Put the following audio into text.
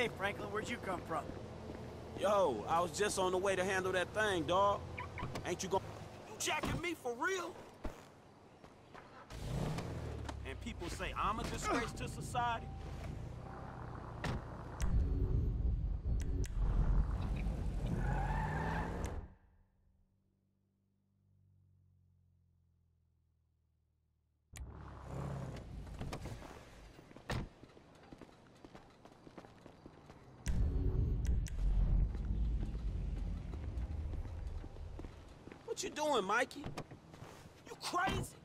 Hey, Franklin, where'd you come from? Yo, I was just on the way to handle that thing, dog. Ain't you gonna... You jacking me for real? And people say I'm a disgrace to society? What you doing, Mikey? You crazy?